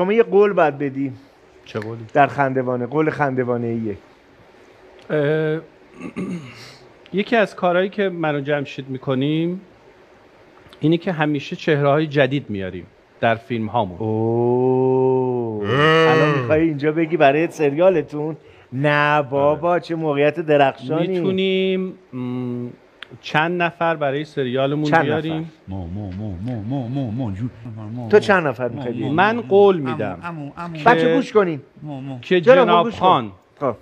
شما یه قول باید بدی چه قولی؟ در خندوانه قول خندوانه ایه اه، یکی از کارهایی که من و جمشید می‌کنیم اینه که همیشه چهره های جدید میاریم در فیلم هامون اوه. الان می‌خوای اینجا بگی برای سریالتون؟ نه بابا چه موقعیت درخشانی. می‌تونیم چند نفر برای سریالمون چند بیاریم مو مو مو مو مو مو مو جو- مو- تو چند نفر مو- می‌خوای مو- بیاری؟ من قول میدم بچه که- گوش کنین. که جناب،. خان خب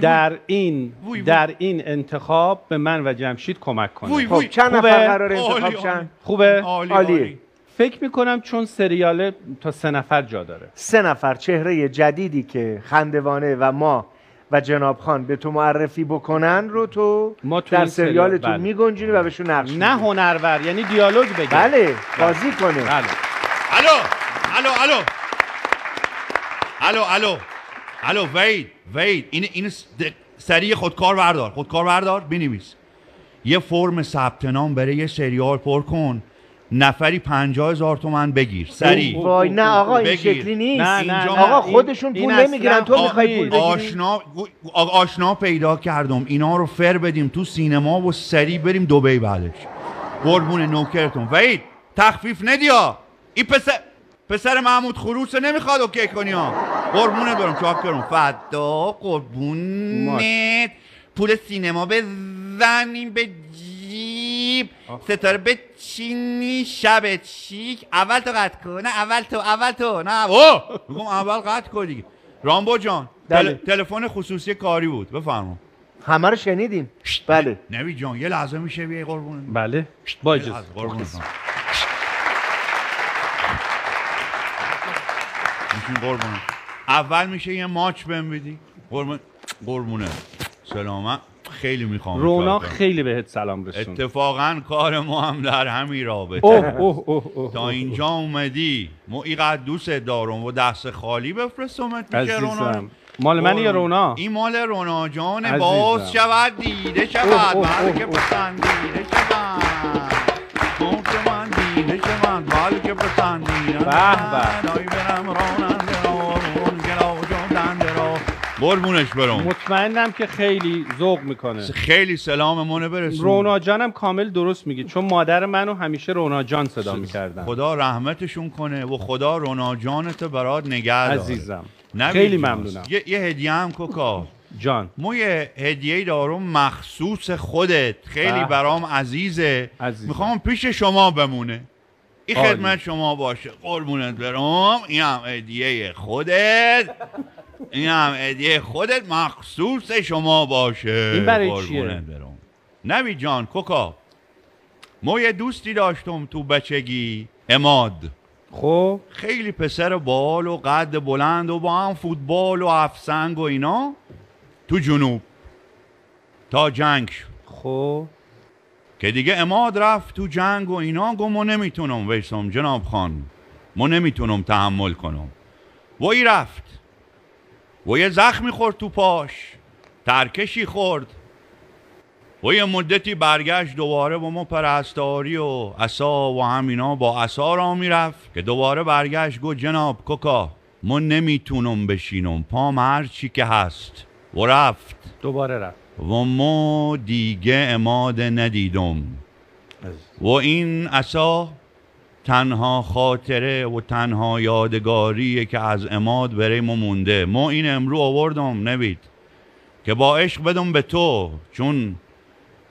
در این. در این انتخاب به من و جمشید کمک کنه خب چند؟ نفر قرار انتخاب. شن خوبه عالی عالیه. عالی. فکر می‌کنم چون سریال تا سه نفر جا داره سه نفر چهره جدیدی که خندوانه و ما و جناب خان به تو معرفی بکنن رو تو ما تو در سریالتون بله. میگنجونی و بهشون نقش نه. هنرور یعنی دیالوگ بگه. بله. بازی کنه. بله. الو الو الو. الو الو. الو وید وید. این این س- د- سریع خودکار بردار خودکار بردار بنویس. یه فرم ثبت نام برای یه سریال پر کن. نفری پنجاه هزار تومن بگیر. سریع. وای نه آقا این بگیر. شکلی نیست. نه اینجا نه. آقا نه، خودشون پول نمی‌گیرن. تو می‌خوای پول بگیری؟ آشنا آشنا پیدا کردم. اینا رو فر بدیم تو سینما و سریع بریم دبی بعدش. قربون نوکرتون. وید تخفیف ندیا این پسر پسر محمود خروس نمی‌خواد اوکی کنی ها. قربونت برم چاکرم فدا قربونت. پول سینما بزنیم به جیب ستاره بچینی شب چیک. اول تو قطع کن. نه اول تو اول تو. نه او. میگم اول قطع کن دیگه. رامبو جان بله. تل- تلفن خصوصی کاری بود. بفرما. همه رو شنیدین بله. نوی جان یه لحظه میشه بیای قربون بله. با اجازه. قربونت. اول میشه یه ماچ بهم بدی. قربون قربونه سلامت. خیلی می‌خوام رونا خیلی بهت سلام رسون اتفاقا کار ما هم در همین رابطه. اوه اوه اوه اوه تا اینجا اومدی ما اینقدر دوست دارم و دست خالی بفرستمت پیش رونا مال من یا رونا این مال رونا جان. باز شود دیده شود. اوه، اوه. پسندیده شود. گفت من دیده شود. بلکه پسندیده به به. قربونش برم. مطمئنم که خیلی ذوق می‌کنه. خیلی سلام منو برسون. رونا جانم کامل درست میگی چون مادر منو همیشه رونا جان صدا می‌کردن. خدا رحمتشون کنه و خدا رونا جانت برات نگه داره عزیزم خیلی. ممنونم. یه, یه هدیه هم کوکا. جان. ما یه هدیه دارم مخصوص خودت. خیلی به. برام عزیزه. عزیزم. می‌خوام پیش شما بمونه. این. خدمت شما باشه. قربونت برم. این هم هدیه خودت. این هم هدیه خودت مخصوص شما باشه این برای چیه؟ نوی جان کوکا ما یه دوستی داشتم تو بچگی اماد. خب؟ خیلی پسر بال و قد بلند و با هم فوتبال و افسنگ و اینا تو جنوب. تا جنگ شد. خب؟ که دیگه اماد رفت تو جنگ و اینا گفت ما نمی‌تونم ویسم جناب خان ما نمی‌تونم تحمل کنم. و ای رفت. و یه زخمی خورد تو پاش ترکشی خورد. و یه مدتی برگشت دوباره با ما پرستاری و عصا و همینا با عصا را می‌رفت که دوباره برگشت گفت جناب کوکا ما نمی‌تونم بشینم پام هر چی که هست. و رفت. دوباره رفت. و ما دیگه اماد ندیدم. و این عصا تنها خاطره و تنها یادگاریه که از اماد برای ما مونده. ما این امرو آوردم نوید که با عشق بدم به تو چون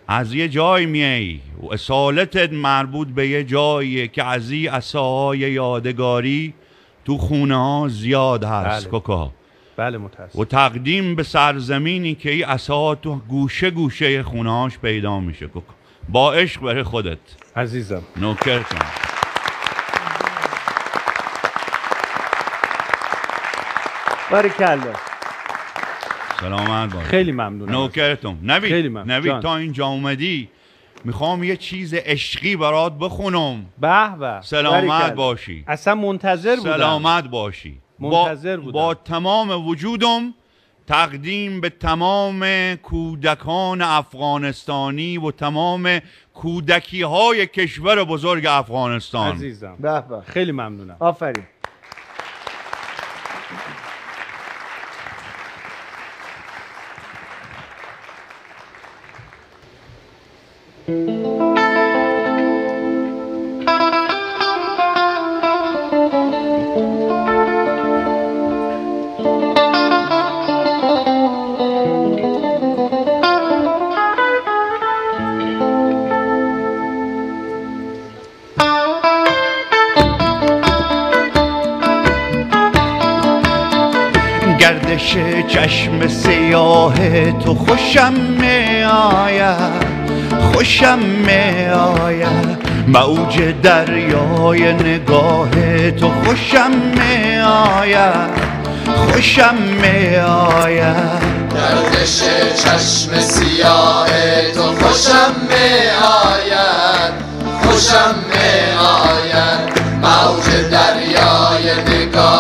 از یه جای میای و اصالتت مربوط به یه جاییه که از این عصاهای یادگاری تو خونه ها زیاد هست بله. کوکا بله متاسف و تقدیم به سرزمینی که این عصا تو گوشه گوشه خونهاش پیدا میشه کوکا. با عشق برای خودت. عزیزم. نوکرتم باریکلا سلامت باش خیلی ممنونم. نوکرتم نوید خیلی ممنون. نوید جان. تا اینجا اومدی می‌خوام یه چیز عشقی برات بخونم. به به. سلامت. باشی. اصلا منتظر بودم. سلامت باشی. منتظر با, بودم. با تمام وجودم تقدیم به تمام کودکان افغانستانی و تمام کودکی های کشور بزرگ افغانستان. عزیزم. به به. خیلی ممنونم. آفرین. گردش چشم سیاه تو خوشم می آید خوشم می آید موج دریای نگاه تو خوشم می آید خوشم می آید گردش چشم سیاه تو خوشم می آید خوشم می آید موج دریای نگاه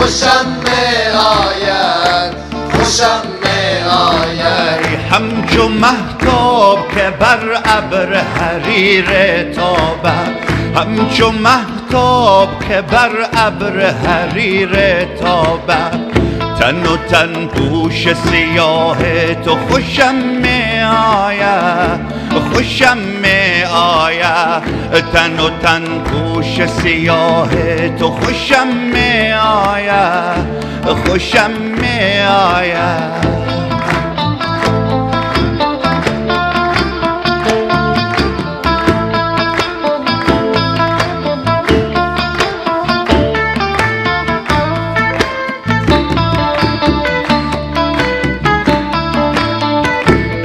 خوشم می آید خوشم می آید همچو محتاب که بر ابر حریر تابد. همچو محتاب که بر ابر حریر تابد. تن و تن پوش سیاه تو خوشم می آید خوشم می آید تن و تن پوش سیاه تو خوشم می آید خوشم می آید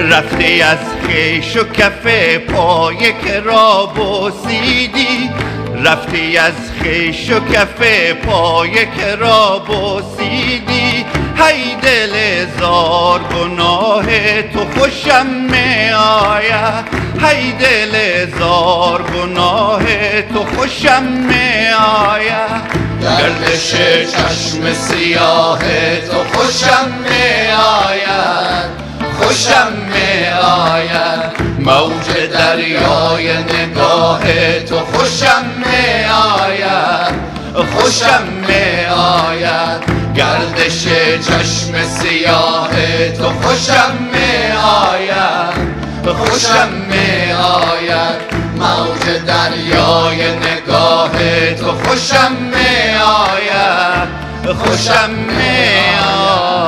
رفتی از خیش و کفه پای که را بوسیدی رفتی از خیش و کفه پای که را بوسیدی هی دل زار گناه تو خوشم می آید هی دل زار گناه تو خوشم می آید گردش چشم سیاه تو خوشم می آید خوشم می آید موج دریای نگاه تو خوشم می آید خوشم می آید گردش چشم سیاه تو خوشم می آید خوشم می آید موج دریای نگاه تو خوشم می آید خوشم می آید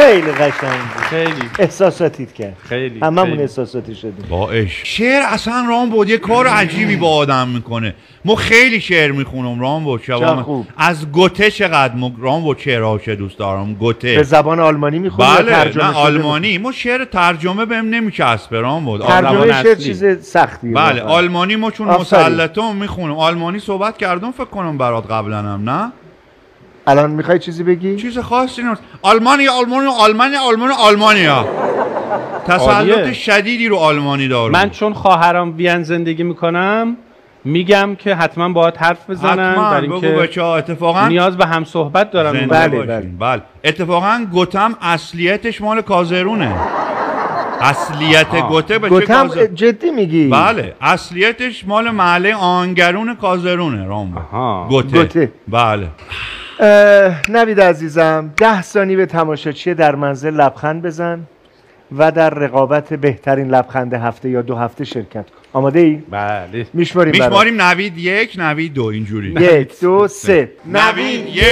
خیلی قشنگ. بود خیلی. احساساتیت کرد. خیلی هممون. احساساتی شدیم. با عشق. شعر اصلا رام بود یه کار عجیبی با آدم می‌کنه. ما خیلی شعر می‌خونم رام بود خوب. از گوته چقدر م... رام بود شعرهاش دوست دارم؟ به گوته زبان آلمانی می‌خونی یا بله ترجمه نه آلمانی. ما شعر ترجمه بهم نمیچسبه رام بود ترجمه شعر اصلی. چیز سختیه. بله. آلمانی ما چون. مسلطه می‌خونم. آلمانی صحبت کردم فکر کنم برات قبلا هم نه؟ الان می‌خوای چیزی بگی؟ چیز خاصی نیست. آلمانی آلمانی آلمانی آلمانی آلمانیا. تسلط. شدیدی رو آلمانی دارم من چون خواهرام وین زندگی می‌کنم میگم که حتما باید حرف بزنن حتما. برای بگو بچه ها اتفاقا نیاز به هم صحبت دارم بله، باشین. بله. اتفاقا گوتم اصلیتش مال کازرونه. اصلیت. گوته به چه گفتم کازر... جدی میگی؟ بله. اصلیتش مال محله آنگرون کازرونه رامبو. آها. گوته. گوته. بله. نوید عزیزم ده ثانیه به تماشاچی در منزل لبخند بزن و در رقابت بهترین لبخند هفته یا دو هفته شرکت کن. آماده ای؟ بله. میشماریم. میشماریم نوید یک نوید دو اینجوری. یک دو سه. نوید یک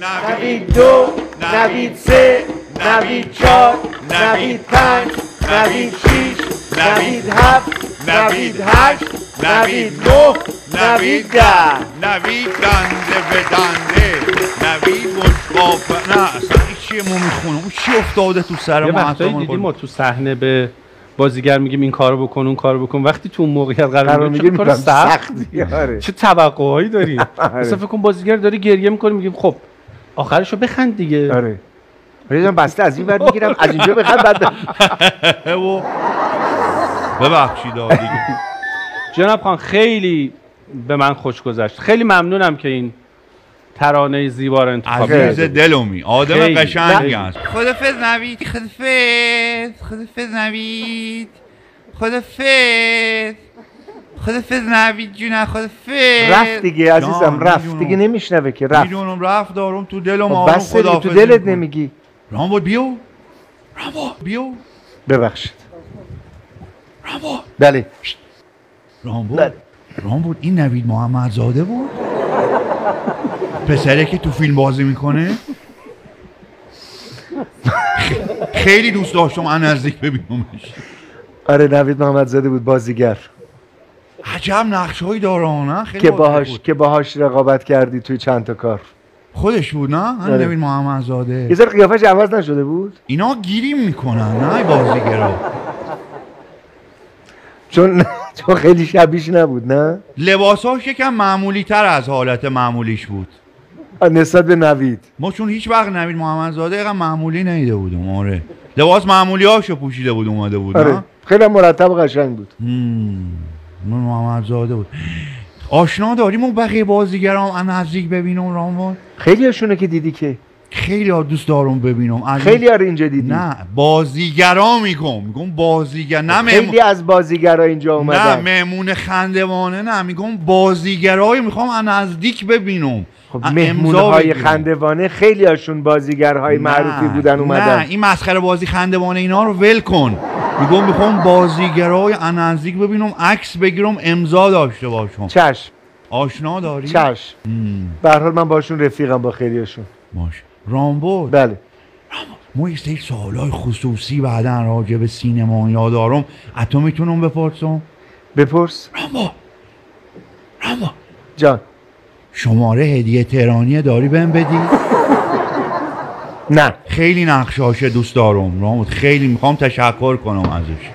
نوید نوید دو نوید سه نوید چهار نوید پنج نوید شیش نوید هفت نوید هشت نوید نه نوید ده نوید دنده به دنده نوید مشقاف نه اصلا این چیه ما می‌خونم اون چی افتاده تو سر یه ما وقتایی حتی دیدیم ما تو صحنه به بازیگر میگیم این کارو بکن اون کارو بکن وقتی تو اون موقعیت قرار چه کار میگم سخت آره چه توقعهایی داریم آره. مثلا فکر کن بازیگر داره گریه می‌کنه میگیم خب آخرشو بخند دیگه آره آره بسته از این ور می‌گیرم از اینجا بخوام بعد و ببخشید دیگه جناب خان خیلی به من خوش گذشت. خیلی ممنونم که این ترانه زیبا رو انتخاب عزیز دلمی آدم. قشنگی. است خدافز نوید خدافز خدافز نوید خدافز خدافز نوید جونه خدافز رفت دیگه عزیزم رفت. دیگه نمیشنوه که رفت. می‌دونم رفت دارم تو دلم خب آروم بس دیگه تو دلت. نمیگی. رامبد بیو. رامبد بیو. ببخشید. رامبد بله. رامبد بله. رامبد این نوید محمدزاده بود. پسره که تو فیلم بازی می‌کنه. خیلی دوست داشتم ان نزدیک ببینمش. آره نوید محمد زاده بود بازیگر. عجب نقشهایی داره نه؟ خیلی که باهاش بود. که باهاش رقابت کردی توی چند تا کار. خودش بود نه؟ هم آره. نوید محمدزاده. یه ذره قیافش عوض نشده بود؟ اینا گیریم می‌کنن نه بازیگرا؟ چون چون خیلی شبیش نبود نه؟ لباساش یکم معمولی تر از حالت معمولیش بود. نسبت به نوید. ما چون هیچ وقت نوید محمدزاده اینقدر معمولی نیده بودم آره. لباس معمولی هاشو پوشیده بود اومده بود آره. خیلی مرتب و قشنگ بود. من محمدزاده بود. آشنا داریم اون بقیه بازیگرام از نزدیک ببینم رامون خیلی هاشونه که دیدی که؟ خیلی ها دوست دارم ببینم. از خیلی ها اینجا دیدی. نه بازیگرا میگم. میگم بازیگر نه خیلی از بازیگرا اینجا نه اومدن. مهمون خندوانه نه. میگم بازیگرایی می‌خوام از نزدیک ببینم. خب مهمون های. خندوانه خیلی هاشون بازیگرهای معروفی نه، بودن اومدن. نه این مسخره بازی خندوانه اینا رو ول کن. میگم می‌خوام بازیگرای از نزدیک ببینم عکس بگیرم امضا داشته باشم. چشم. آشنا داری؟ چشم. هم، به هر حال من باشون رفیقم با خیلیشون باش رامبو بله. ما یه سری سوالای خصوصی بعدا راجع به سینما اینا دارم. از تو می‌تونم بپرسم؟ بپرس. رامبو رامبو جان. شماره هدیه تهرانی داری بهم بدی؟ نه. خیلی نقشاش دوست دارم رامبو خیلی می‌خوام تشکر کنم ازش.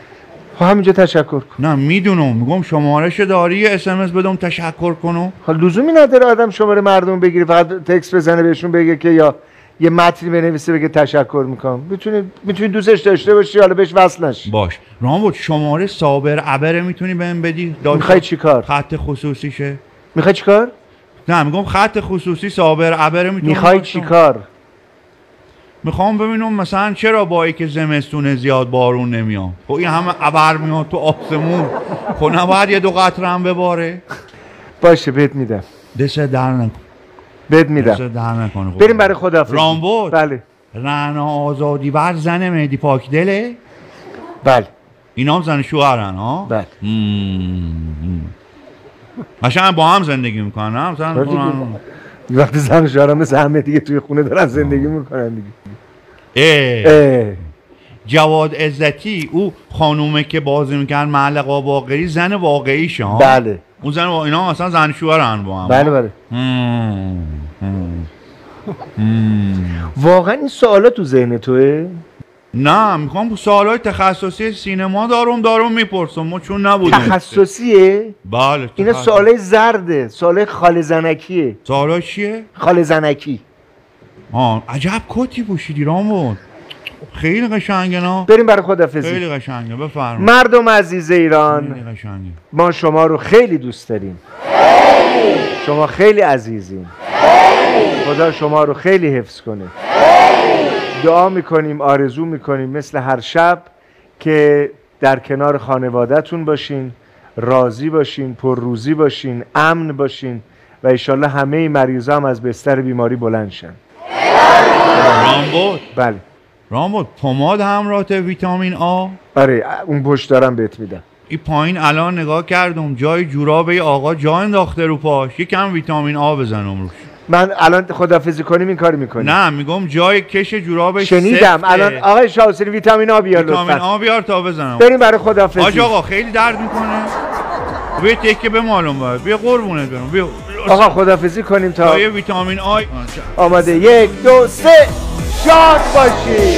خب همینجا تشکر کن. نه می‌دونم. میگم شمارش داری؟ یه اسمس بدم تشکر کنم؟ حال لزومی نداره آدم شماره مردم بگیره فقط تکس بزنه بهشون بگه که یا یه متنی بنویسه بگه تشکر می‌کنم. می‌تونی می‌تونی دوستش داشته باشی حالا بهش وصل نشی. باش. رامبو شماره صابر عبره می‌تونی بهم بدی؟ می‌خوای چیکار خط خصوصیشه. می‌خوای چیکار نه میگم خط خصوصی صابر عبره می‌تونم می‌خوای. چیکار می‌خوام ببینم مثلا چرا با که زمستون زیاد بارون نمیاد؟ خب این همه ابر میاد تو آسمون. خب نباید یه دو قطره هم بباره. باشه بهت میدم. دست در نکن. بهت میدم. بریم برای خدافظی رامبد بله. رنا آزادی بر زن مهدی پاکدله بله. اینا هم زن شوهرن ها؟ بله. قشنگ با هم زندگی می‌کنن دیگه. می‌کنن- وقتی زن شوهرم مثل همه دیگه توی خونه دارن زندگی می‌کنن دیگه. اه. اه. جواد عزتی او خانومه که بازی می‌کرد معلقا باقری زن واقعیشه ها؟ بله. اون زن وا- اینا اصلا زن شوهرن با هم. بله بله. واقعا این سوالا تو ذهن توه؟ نه می‌خوام سوالای تخصصی سینما دارم دارم می‌پرسم. ما چون نبودیم. تخصصیه؟ بله اینا تخصص. سوالای زرده. سوالای خال زنکیه. سوالای چیه؟ خال زنکی. آه عجب کتی پوشیدی رامون. خیلی قشنگه نه؟ بریم برای خدافزی خیلی قشنگه بفرمایید. مردم عزیز ایران خیلی قشنگه. ما شما رو خیلی دوست داریم. شما خیلی عزیزین خدا شما رو خیلی حفظ کنه. دعا می‌کنیم آرزو می‌کنیم مثل هر شب که در کنار خانوادهتون باشین راضی باشین پرروزی باشین امن باشین و ایشالله همه مریضا هم از بستر بیماری بلند شن. رامبود. بله. رامبود پماد همراه ویتامین آ. آره اون پشت دارم بهت میدم. این پایین الان نگاه کردم جای جورابه آقا جا انداخته رو پاش. یکم ویتامین آ بزنم روش. من الان خدافزی کنیم این کاری می‌کنیم. نه میگم جای کش جورابش شنیدم. سفته. الان آقای شاوسری ویتامین آ بیار ویتامین لطفا آ بیار تا بزنم. بریم برای خدافزی آج آقا خیلی درد می‌کنه. بیا تکه به مالون باید بیا قربونت برم. بیا. آقا خدافزی کنیم تا تا یه ویتامین آی. آماده. یک دو سه. شاد باشی.